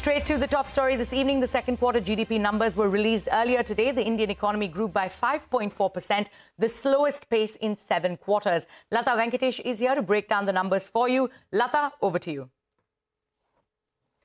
Straight to the top story this evening. The second quarter GDP numbers were released earlier today. The Indian economy grew by 5.4%, the slowest pace in seven quarters. Lata Venkatesh is here to break down the numbers for you. Lata, over to you.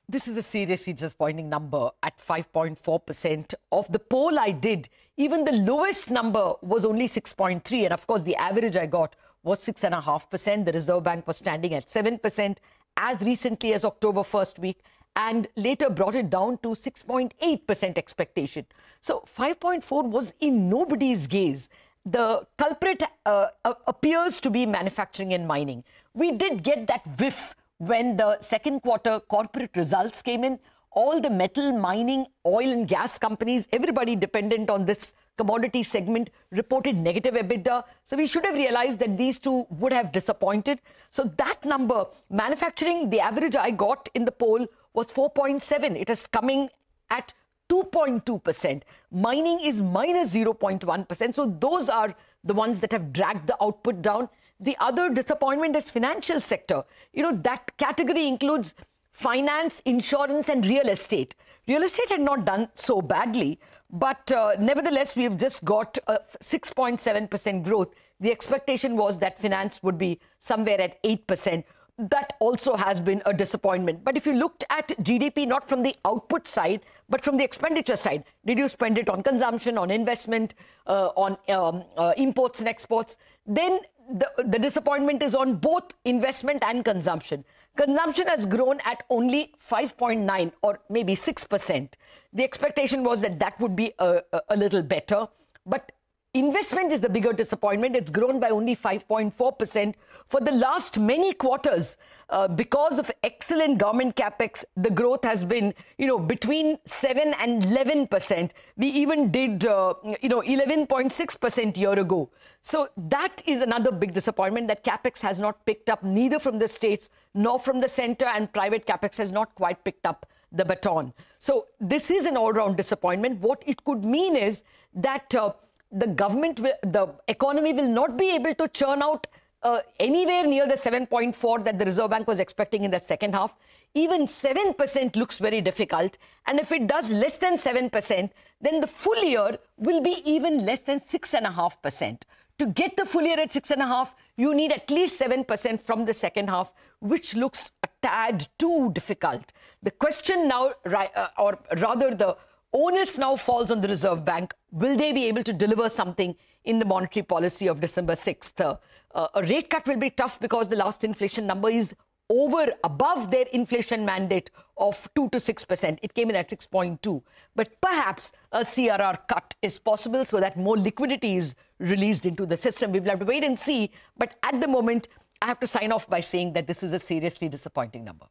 This is a seriously disappointing number at 5.4%. Of the poll I did, even the lowest number was only 6.3. And of course, the average I got was 6.5%. The Reserve Bank was standing at 7% as recently as October 1st week and later brought it down to 6.8% expectation. So 5.4 was in nobody's gaze. The culprit uh, appears to be manufacturing and mining. We did get that whiff when the second quarter corporate results came in. All the metal, mining, oil and gas companies, everybody dependent on this commodity segment reported negative EBITDA. So we should have realized that these two would have disappointed. So that number, manufacturing, the average I got in the poll was 4.7. It is coming at 2.2%. Mining is minus 0.1. So those are the ones that have dragged the output down. The other disappointment is financial sector. You know, that category includes finance, insurance, and real estate. Real estate had not done so badly, but uh, nevertheless, we have just got 6.7% growth. The expectation was that finance would be somewhere at 8%. That also has been a disappointment. But if you looked at GDP not from the output side, but from the expenditure side, did you spend it on consumption, on investment, uh, on um, uh, imports and exports? Then the, the disappointment is on both investment and consumption. Consumption has grown at only 5.9 or maybe 6%. The expectation was that that would be a, a, a little better. But investment is the bigger disappointment. It's grown by only 5.4% for the last many quarters. Uh, because of excellent government capex, the growth has been, you know, between 7 and 11 percent. We even did, uh, you know, 11.6 percent year ago. So that is another big disappointment that capex has not picked up neither from the states nor from the center, and private capex has not quite picked up the baton. So this is an all-round disappointment. What it could mean is that uh, the government, will, the economy will not be able to churn out uh, anywhere near the 7.4 that the Reserve Bank was expecting in the second half. Even 7% looks very difficult. And if it does less than 7%, then the full year will be even less than 6.5%. To get the full year at 6.5, you need at least 7% from the second half, which looks a tad too difficult. The question now, uh, or rather the onus now falls on the Reserve Bank. Will they be able to deliver something in the monetary policy of December 6th? Uh, uh, a rate cut will be tough because the last inflation number is over above their inflation mandate of 2 to 6%. It came in at 6.2. But perhaps a CRR cut is possible so that more liquidity is released into the system. We will have to wait and see. But at the moment, I have to sign off by saying that this is a seriously disappointing number.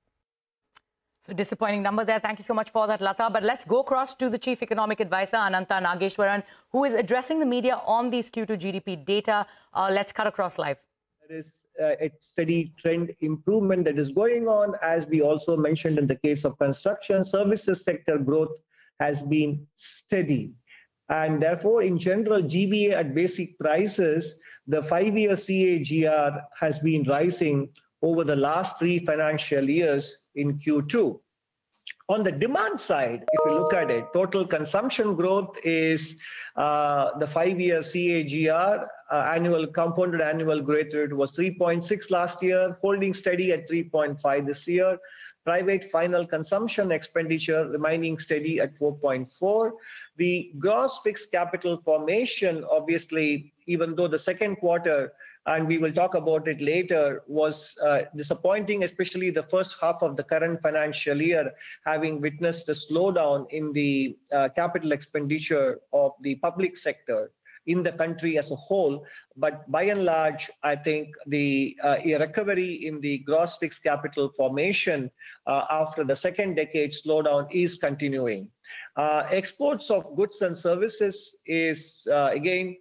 So disappointing number there. Thank you so much for that, Lata. But let's go across to the Chief Economic Advisor, Anantha Nageswaran, who is addressing the media on these Q2 GDP data. Uh, let's cut across live. There is uh, a steady trend improvement that is going on, as we also mentioned in the case of construction. Services sector growth has been steady. And therefore, in general, GVA at basic prices, the five-year CAGR has been rising over the last three financial years in Q2. On the demand side, if you look at it, total consumption growth is uh, the five-year CAGR, uh, annual compounded annual growth rate was 3.6 last year, holding steady at 3.5 this year. Private final consumption expenditure remaining steady at 4.4. The gross fixed capital formation, obviously, even though the second quarter and we will talk about it later, was uh, disappointing, especially the first half of the current financial year, having witnessed a slowdown in the uh, capital expenditure of the public sector in the country as a whole. But by and large, I think the uh, recovery in the gross fixed capital formation uh, after the second decade slowdown is continuing. Uh, exports of goods and services is uh, again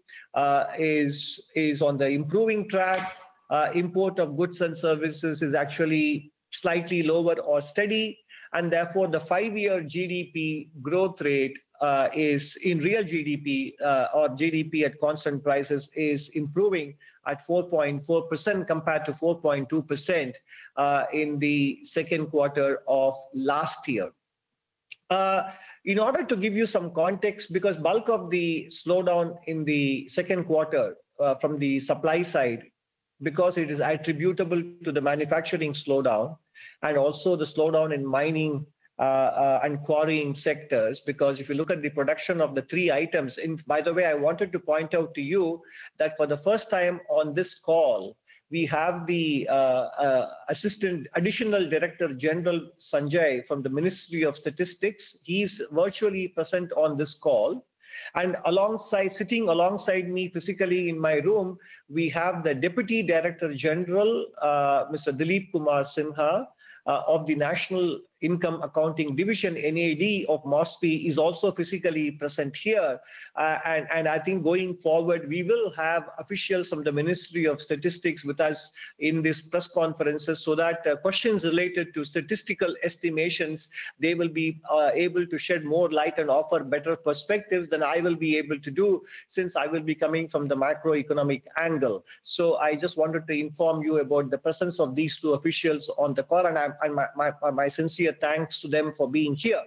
is, is on the improving track. Uh, import of goods and services is actually slightly lower or steady. And therefore, the five-year GDP growth rate uh, is in real GDP uh, or GDP at constant prices is improving at 4.4% compared to 4.2% uh, in the second quarter of last year. In order to give you some context, because bulk of the slowdown in the second quarter uh, from the supply side, because it is attributable to the manufacturing slowdown and also the slowdown in mining uh, uh, and quarrying sectors because if you look at the production of the three items in by the way i wanted to point out to you that for the first time on this call we have the uh, uh, assistant additional director general sanjay from the ministry of statistics. He's virtually present on this call. And alongside sitting alongside me physically in my room we have the deputy director general uh, mr dilip kumar sinha uh, of the National Income Accounting Division, NAD of MOSPI, is also physically present here. Uh, and, and I think going forward, we will have officials from the Ministry of Statistics with us in these press conferences so that uh, questions related to statistical estimations, they will be uh, able to shed more light and offer better perspectives than I will be able to do since I will be coming from the macroeconomic angle. So I just wanted to inform you about the presence of these two officials on the call and, I, and my, my, my sincere thanks to them for being here.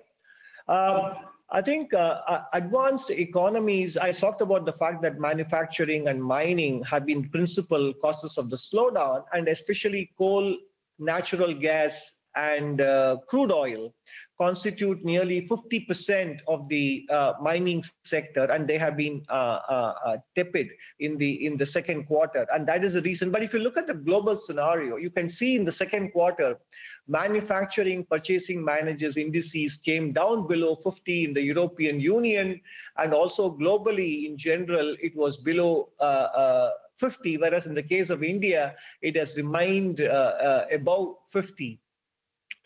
Um, I think uh, uh, advanced economies, I talked about the fact that manufacturing and mining have been principal causes of the slowdown, and especially coal, natural gas, and uh, crude oil constitute nearly 50% of the uh, mining sector and they have been uh, uh, uh, tepid in the in the second quarter. And that is the reason. But if you look at the global scenario you can see in the second quarter manufacturing purchasing managers indices came down below 50 in the european union and also globally in general it was below uh, uh, 50 whereas in the case of india it has remained above 50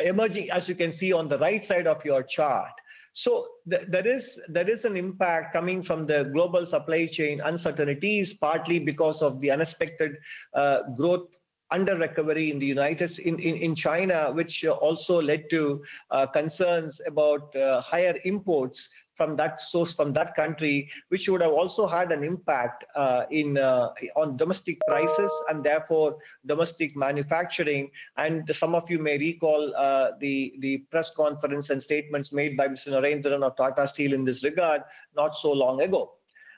emerging, as you can see on the right side of your chart. So th- there is there is an impact coming from the global supply chain uncertainties, partly because of the unexpected uh, growth under recovery in the United in, in, in China, which also led to uh, concerns about uh, higher imports from that source from that country, which would have also had an impact uh, in uh, on domestic prices and therefore domestic manufacturing. And some of you may recall uh, the the press conference and statements made by Mr. Narendran of Tata Steel in this regard not so long ago.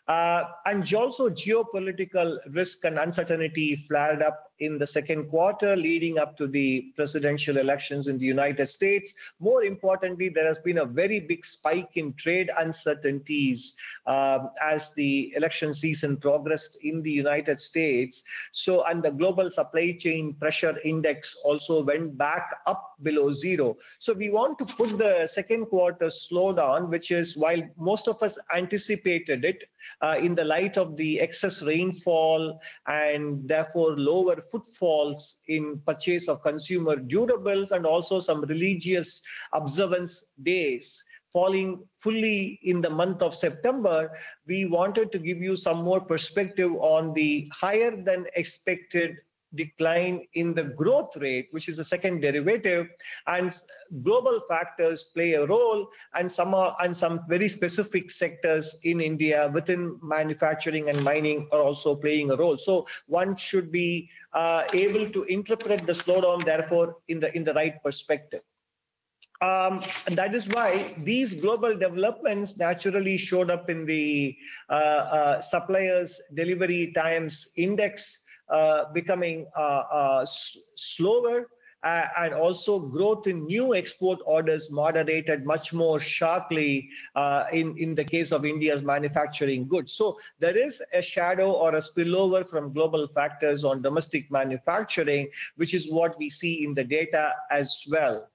Uh, and also geopolitical risk and uncertainty flared up in the second quarter leading up to the presidential elections in the United States. More importantly, there has been a very big spike in trade uncertainties um, as the election season progressed in the United States. So, and the global supply chain pressure index also went back up below zero. So, we want to put the second quarter slowdown, which is while most of us anticipated it uh, in the light of the excess rainfall and therefore lower footfalls in purchase of consumer durables and also some religious observance days. Falling fully in the month of September, we wanted to give you some more perspective on the higher than expected decline in the growth rate, which is the second derivative, and global factors play a role, and some are, and some very specific sectors in India within manufacturing and mining are also playing a role. So one should be uh, able to interpret the slowdown, therefore, in the in the right perspective. Um, that is why these global developments naturally showed up in the uh, uh, suppliers delivery times index becoming uh, uh, slower uh, and also growth in new export orders moderated much more sharply uh, in, in the case of India's manufacturing goods. So there is a shadow or a spillover from global factors on domestic manufacturing, which is what we see in the data as well.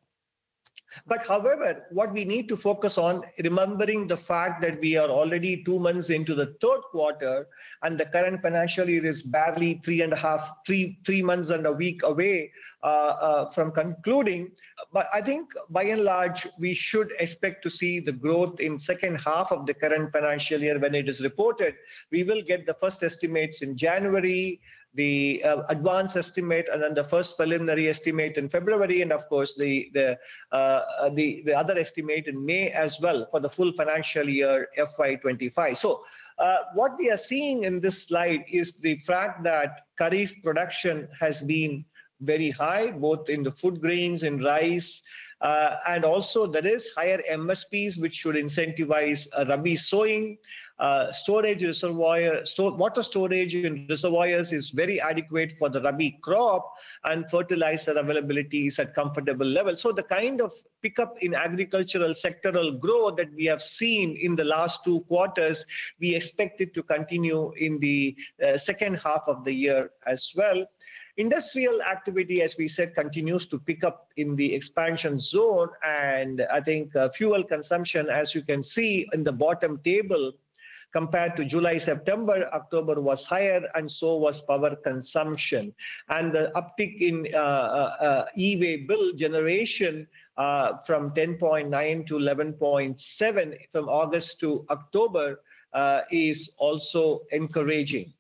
But however, what we need to focus on, remembering the fact that we are already two months into the third quarter and the current financial year is barely three and a half, three, three months and a week away uh, uh, from concluding. But I think by and large, we should expect to see the growth in second half of the current financial year when it is reported. We will get the first estimates in January, the uh, advance estimate and then the first preliminary estimate in February, and of course the the uh, the the other estimate in May as well for the full financial year FY25. So. Uh, what we are seeing in this slide is the fact that Kharif production has been very high, both in the food grains and rice, Uh, and also there is higher MSPs, which should incentivize uh, Rabi sowing. Uh, storage reservoir, store, water storage in reservoirs is very adequate for the Rabi crop and fertilizer availability is at comfortable level. So the kind of pickup in agricultural sectoral growth that we have seen in the last two quarters, we expect it to continue in the uh, second half of the year as well. Industrial activity, as we said, continues to pick up in the expansion zone. And I think uh, fuel consumption, as you can see in the bottom table, compared to July, September, October was higher, and so was power consumption. And the uptick in uh, uh, uh e-way bill generation uh, from 10.9 to 11.7 from August to October uh, is also encouraging.